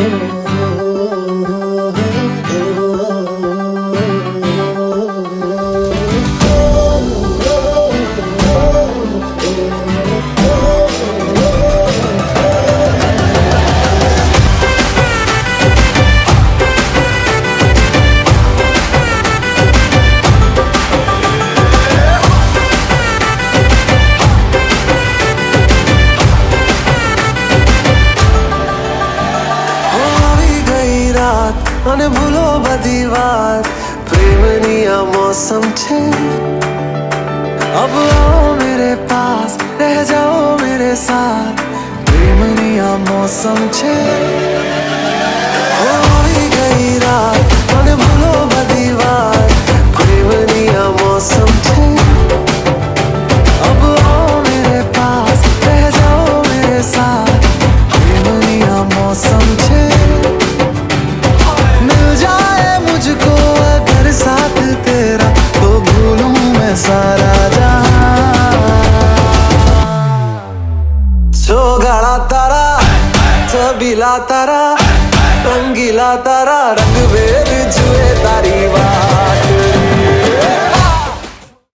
આવી અને ભૂલો બધી વાત. પ્રેમની આ મોસમ છે. અબ આવો મેરે પાસ, રહ જાઓ મેરે સાથ. પ્રેમની આ મોસમ છે. है सारा जो गाड़ा तारा छबीला तारा रंगीला तारा रंग बेर जुए तारी वाह